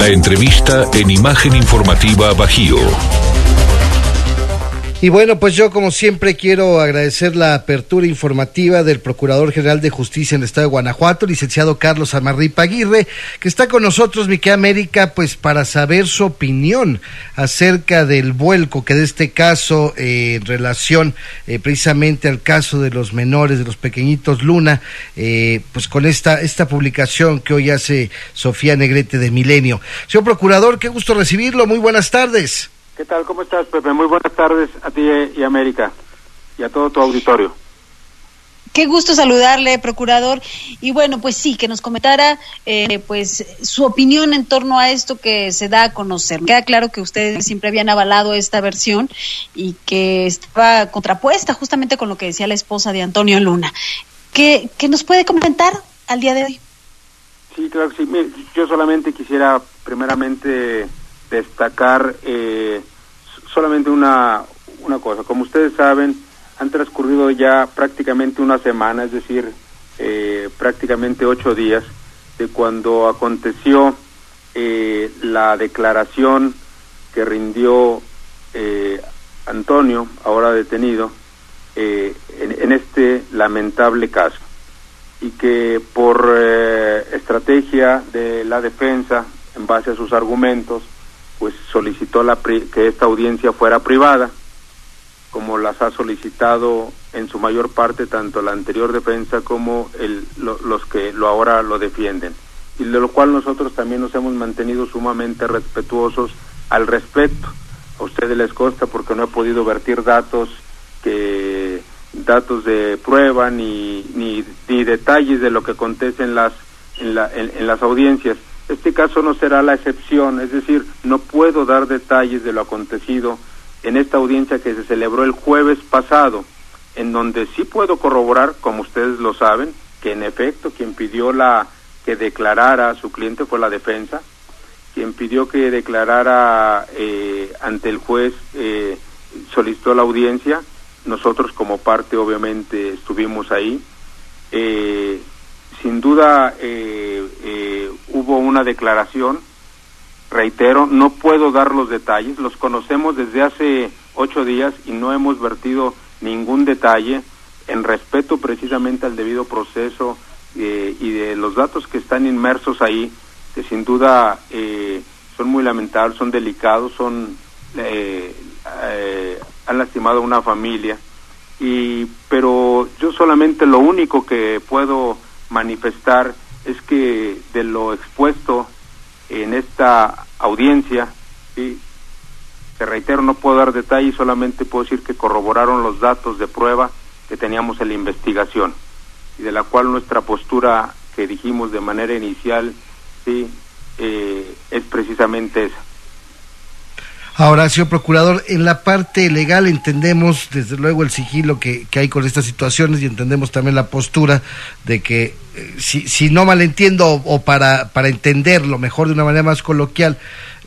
La entrevista en Imagen Informativa Bajío. Y bueno, pues yo como siempre quiero agradecer la apertura informativa del Procurador General de Justicia en el Estado de Guanajuato, licenciado Carlos Amarripa Aguirre, que está con nosotros, Mique América, pues para saber su opinión acerca del vuelco que de este caso eh, en relación eh, precisamente al caso de los menores, de los pequeñitos Luna, eh, pues con esta, esta publicación que hoy hace Sofía Negrete de Milenio. Señor Procurador, qué gusto recibirlo, muy buenas tardes. ¿Qué tal? ¿Cómo estás, Pepe? Muy buenas tardes a ti y América y a todo tu auditorio. Qué gusto saludarle, procurador. Y bueno, pues sí, que nos comentara eh, pues su opinión en torno a esto que se da a conocer. Queda claro que ustedes siempre habían avalado esta versión y que estaba contrapuesta justamente con lo que decía la esposa de Antonio Luna. ¿Qué, qué nos puede comentar al día de hoy? Sí, claro que sí. Yo solamente quisiera primeramente destacar eh, solamente una, una cosa. Como ustedes saben, han transcurrido ya prácticamente una semana, es decir, eh, prácticamente ocho días de cuando aconteció eh, la declaración que rindió Antonio, ahora detenido, en, en, este lamentable caso. Y que por estrategia de la defensa, en base a sus argumentos, pues solicitó la que esta audiencia fuera privada, como las ha solicitado en su mayor parte tanto la anterior defensa como el, los que lo ahora lo defienden. Y de lo cual nosotros también nos hemos mantenido sumamente respetuosos al respecto. A ustedes les consta porque no he podido vertir datos que datos de prueba ni, ni, ni detalles de lo que acontece en las en, la, en las audiencias este caso no será la excepción, es decir, no puedo dar detalles de lo acontecido en esta audiencia que se celebró el jueves pasado, en donde sí puedo corroborar, como ustedes lo saben, que en efecto quien pidió la que declarara a su cliente fue la defensa, quien pidió que declarara eh, ante el juez eh, solicitó la audiencia, nosotros como parte obviamente estuvimos ahí. Eh, sin duda eh, eh, hubo una declaración, reitero, no puedo dar los detalles, los conocemos desde hace ocho días y no hemos vertido ningún detalle en respeto precisamente al debido proceso eh, y de los datos que están inmersos ahí, que sin duda son muy lamentables, son delicados, son han lastimado a una familia. Y pero yo solamente lo único que puedo manifestar es que de lo expuesto en esta audiencia, ¿sí? te reitero, no puedo dar detalles, solamente puedo decir que corroboraron los datos de prueba que teníamos en la investigación y de la cual nuestra postura que dijimos de manera inicial sí eh, es precisamente esa. Ahora, señor procurador, en la parte legal entendemos desde luego el sigilo que, que hay con estas situaciones y entendemos también la postura de que, eh, si, si no malentiendo o, para, para entenderlo mejor de una manera más coloquial,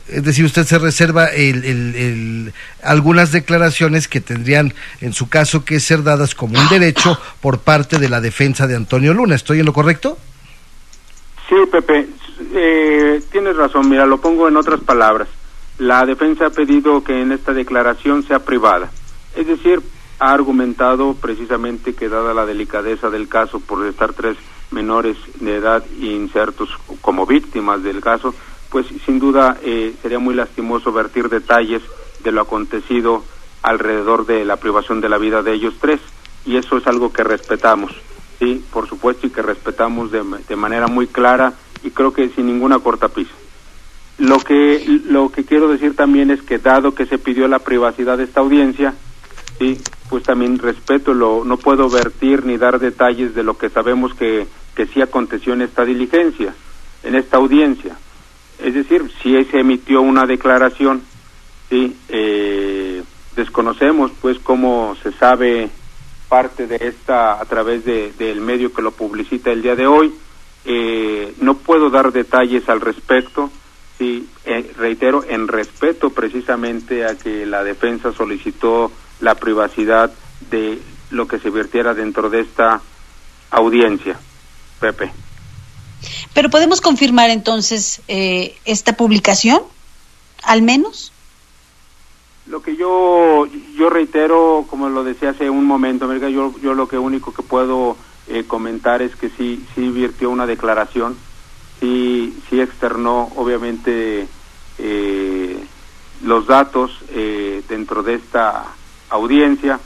es decir, usted se reserva el, algunas declaraciones que tendrían, en su caso, que ser dadas como un derecho por parte de la defensa de Antonio Luna. ¿Estoy en lo correcto? Sí, Pepe, eh, tienes razón. Mira, lo pongo en otras palabras la defensa ha pedido que en esta declaración sea privada. Es decir, ha argumentado precisamente que dada la delicadeza del caso por estar tres menores de edad insertos como víctimas del caso, pues sin duda eh, sería muy lastimoso vertir detalles de lo acontecido alrededor de la privación de la vida de ellos tres. Y eso es algo que respetamos, sí, por supuesto, y que respetamos de, de manera muy clara y creo que sin ninguna cortapisa. Lo que, lo que quiero decir también es que dado que se pidió la privacidad de esta audiencia, sí, pues también respeto, lo, no puedo vertir ni dar detalles de lo que sabemos que, que sí aconteció en esta diligencia, en esta audiencia. Es decir, si se emitió una declaración, sí, eh, desconocemos pues cómo se sabe parte de esta a través de, del medio que lo publicita el día de hoy. Eh, no puedo dar detalles al respecto Sí, eh, reitero, en respeto precisamente a que la defensa solicitó la privacidad de lo que se vertiera dentro de esta audiencia. Pepe. Pero podemos confirmar entonces eh, esta publicación, al menos. Lo que yo yo reitero, como lo decía hace un momento, yo yo lo que único que puedo eh, comentar es que sí sí virtió una declaración, sí sí externó obviamente eh, los datos eh, dentro de esta audiencia.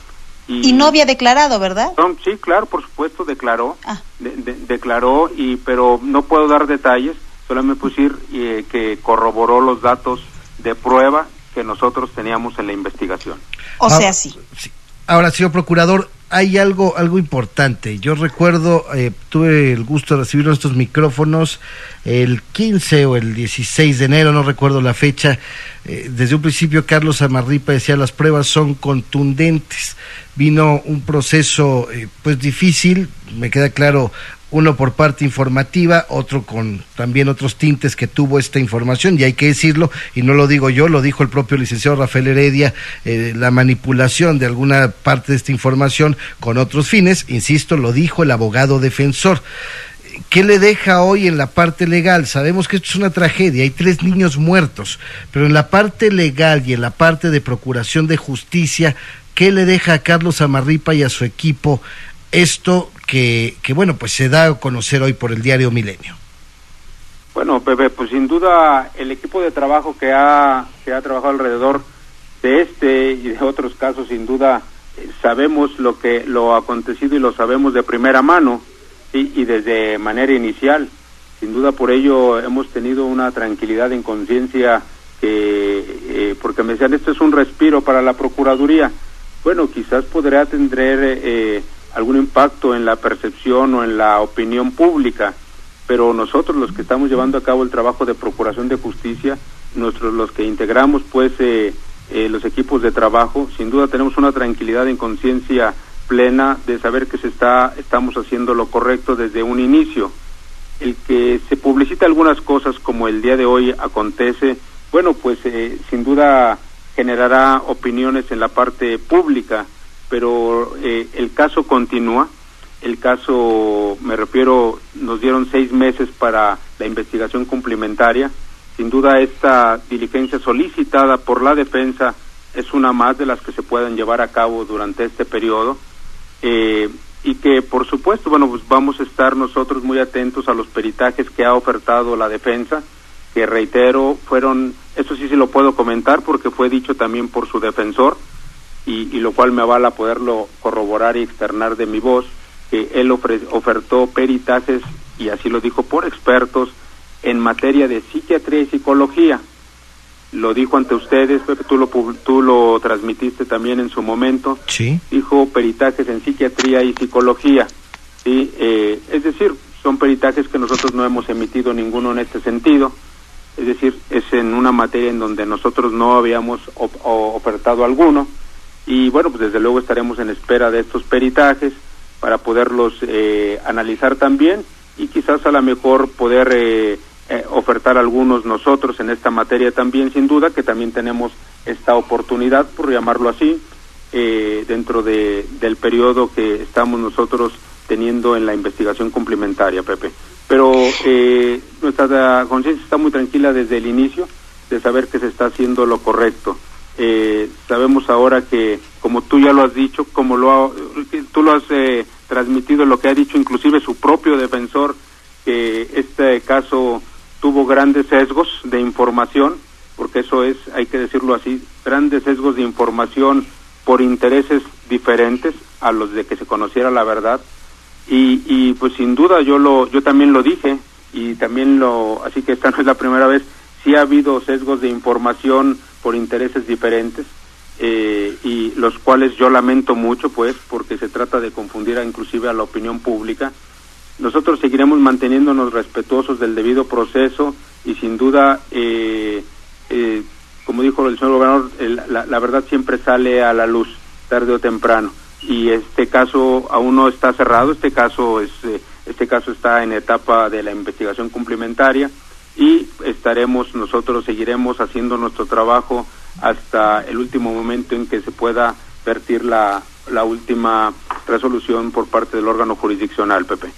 Y, no había declarado, ¿verdad? sí, claro, por supuesto, declaró, ah. declaró, y pero no puedo dar detalles, solamente puedo decir eh, que corroboró los datos de prueba que nosotros teníamos en la investigación. O sea, sí. Ahora, señor procurador, hay algo, algo importante. Yo recuerdo, eh, tuve el gusto de recibir estos micrófonos el 15 o el 16 de enero, no recuerdo la fecha. Eh, desde un principio, Carlos Amarripa decía las pruebas son contundentes. Vino un proceso, eh, pues difícil, me queda claro, uno por parte informativa, otro con también otros tintes que tuvo esta información, y hay que decirlo, y no lo digo yo, lo dijo el propio licenciado Rafael Heredia, eh, la manipulación de alguna parte de esta información con otros fines, insisto, lo dijo el abogado defensor. ¿Qué le deja hoy en la parte legal? Sabemos que esto es una tragedia, hay tres niños muertos, pero en la parte legal y en la parte de procuración de justicia, ¿qué le deja a Carlos Amarripa y a su equipo esto que, que, bueno, pues se da a conocer hoy por el diario Milenio? Bueno, Pepe, pues sin duda el equipo de trabajo que ha, que ha trabajado alrededor de este y de otros casos, sin duda eh, sabemos lo que lo acontecido y lo sabemos de primera mano y, y desde manera inicial. Sin duda por ello hemos tenido una tranquilidad en conciencia que, eh, porque me decían, esto es un respiro para la Procuraduría. Bueno, quizás podría tener eh, algún impacto en la percepción o en la opinión pública, pero nosotros los que estamos llevando a cabo el trabajo de procuración de justicia, nuestros los que integramos pues eh, eh, los equipos de trabajo, sin duda tenemos una tranquilidad en conciencia plena de saber que se está estamos haciendo lo correcto desde un inicio. El que se publicite algunas cosas como el día de hoy acontece, bueno, pues eh, sin duda generará opiniones en la parte pública pero eh, el caso continúa. El caso, me refiero, nos dieron seis meses para la investigación complementaria. Sin duda, esta diligencia solicitada por la defensa es una más de las que se pueden llevar a cabo durante este periodo. Eh, y que, por supuesto, bueno, pues vamos a estar nosotros muy atentos a los peritajes que ha ofertado la defensa, que reitero, fueron, eso sí se lo puedo comentar porque fue dicho también por su defensor, y, lo cual me avala poderlo corroborar y externar de mi voz, que él ofertó peritajes, y así lo dijo, por expertos en materia de psiquiatría y psicología. Lo dijo ante ustedes, Pepe, tú lo, tú lo transmitiste también en su momento. Sí. Dijo peritajes en psiquiatría y psicología. ¿sí? Eh, es decir, son peritajes que nosotros no hemos emitido ninguno en este sentido. Es decir, es en una materia en donde nosotros no habíamos ofertado alguno y bueno, pues desde luego estaremos en espera de estos peritajes para poderlos eh, analizar también y quizás a lo mejor poder eh, eh, ofertar algunos nosotros en esta materia también, sin duda, que también tenemos esta oportunidad, por llamarlo así, dentro de, del periodo que estamos nosotros teniendo en la investigación complementaria, Pepe. Pero nuestra conciencia está muy tranquila desde el inicio de saber que se está haciendo lo correcto. Eh, sabemos ahora que, como tú ya lo has dicho, como lo tú lo has eh, transmitido, lo que ha dicho inclusive su propio defensor, que este caso tuvo grandes sesgos de información, porque eso es, hay que decirlo así, grandes sesgos de información por intereses diferentes a los de que se conociera la verdad. Y, y pues sin duda yo lo, yo también lo dije y también lo, así que esta no es la primera vez, sí ha habido sesgos de información por intereses diferentes eh, y los cuales yo lamento mucho pues porque se trata de confundir a, inclusive a la opinión pública. Nosotros seguiremos manteniéndonos respetuosos del debido proceso y sin duda eh, eh, como dijo el señor gobernador la, la, verdad siempre sale a la luz tarde o temprano. Y este caso aún no está cerrado este caso es este caso está en etapa de la investigación complementaria y estaremos nosotros seguiremos haciendo nuestro trabajo hasta el último momento en que se pueda vertir la, la última resolución por parte del órgano jurisdiccional, Pepe.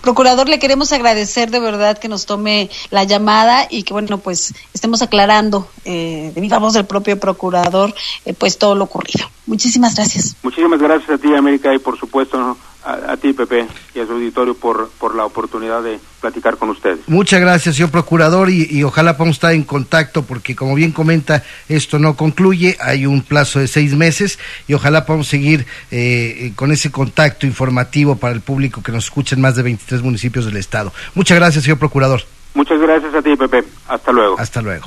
Procurador, le queremos agradecer de verdad que nos tome la llamada y que, bueno, pues estemos aclarando eh, de viva voz del propio procurador, eh, pues todo lo ocurrido. Muchísimas gracias. Muchísimas gracias a ti, América, y por supuesto a, ti, Pepe, y a su auditorio por, por la oportunidad de platicar con ustedes. Muchas gracias, señor procurador, y, ojalá podamos estar en contacto, porque como bien comenta, esto no concluye, hay un plazo de seis meses, y ojalá podamos seguir eh, con ese contacto informativo para el público que nos escucha en más de 23 municipios del Estado. Muchas gracias, señor procurador. Muchas gracias a ti, Pepe. Hasta luego. Hasta luego.